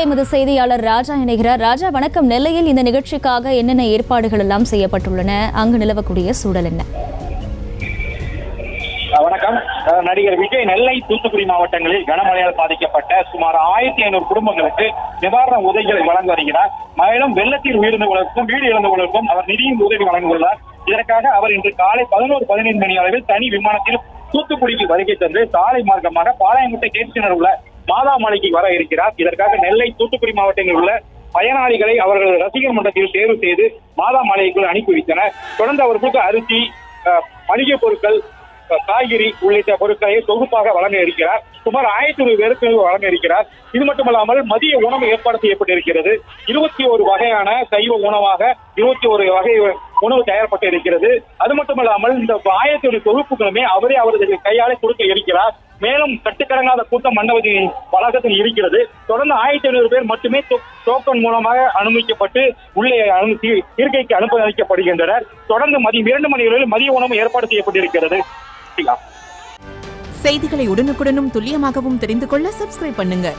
எமது செய்தியாளர் ராஜா இணைகிறார். ராஜா வணக்கம். நெல்லையில் இந்த நிகழ்ச்சிக்காக என்னென்ன ஏற்பாடுகள் எல்லாம் செய்யப்பட்டுள்ளன? அங்கு நிலவக்கூடிய சூழல் என்ன? வணக்கம். அஹ் நடிகர் விஜய் நெல்லை தூத்துக்குடி மாவட்டங்களில் கனமழையால் பாதிக்கப்பட்ட சுமார் ஆயிரத்தி ஐநூறு குடும்பங்களுக்கு நிவாரண உதவிகளை வழங்க வருகிறார். மேலும் வெள்ளத்தில் உயிரிழந்தவர்களுக்கும் வீடு இழந்தவர்களுக்கும் அவர் நிதியும் உதவி வழங்கியுள்ளார் இதற்காக அவர் இன்று காலை பதினோரு பதினைந்து மணி அளவில் தனி விமானத்தில் தூத்துக்குடிக்கு வருகை தந்து சாலை மார்க்கமாக பாளையங்குட்டை கேட்சினர் உள்ள மாதாமலைக்கு வர இருக்கிறார். இதற்காக நெல்லை தூத்துக்குடி மாவட்டங்களில் உள்ள பயனாளிகளை அவர்கள் ரசிகர் மன்றத்தில் தேர்வு செய்து மாதாமலைக்குள் அனுப்பி வைத்தனர். தொடர்ந்து அவர்களுக்கு அரிசி மளிகை பொருட்கள் காய்கறி உள்ளிட்ட பொருட்களை தொகுப்பாக வழங்க இருக்கிறார். சுமார் ஆயிரத்தி நூறு பேருக்கு வழங்க இருக்கிறார். இது மட்டுமல்லாமல் மதிய உணவு ஏற்பாடு செய்யப்பட்டிருக்கிறது. இருபத்தி ஒரு வகையான சைவ உணவாக இருபத்தி ஒரு வகை உணவு தயார்பட்டு இருக்கிறது. அது மட்டுமல்லாமல் இந்த ஆயிரத்தி ஒரு தொகுப்புகளுமே அவரே அவரது கையாலே கொடுக்க இருக்கிறார். மேலும் கட்டுக்கடங்காத கூட்டம் மண்டபத்தின் வளாகத்தில் இருக்கிறது. தொடர்ந்து ஆயிரத்தி ஐநூறு பேர் மட்டுமே டோக்கன் மூலமாக அனுமதிக்கப்பட்டு உள்ளே அனுமதி இ- அனுப்ப அனுமதிக்கப்படுகின்றனர் தொடர்ந்து மதியம் இரண்டு மணி வரையில் மதிய உணவு ஏற்பாடு செய்யப்பட்டிருக்கிறது. செய்திகளை உடனுக்குடனும் துல்லியமாகவும் தெரிந்து கொள்ள சப்ஸ்கிரைப் பண்ணுங்க.